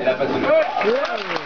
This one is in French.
Elle a passé le... ouais.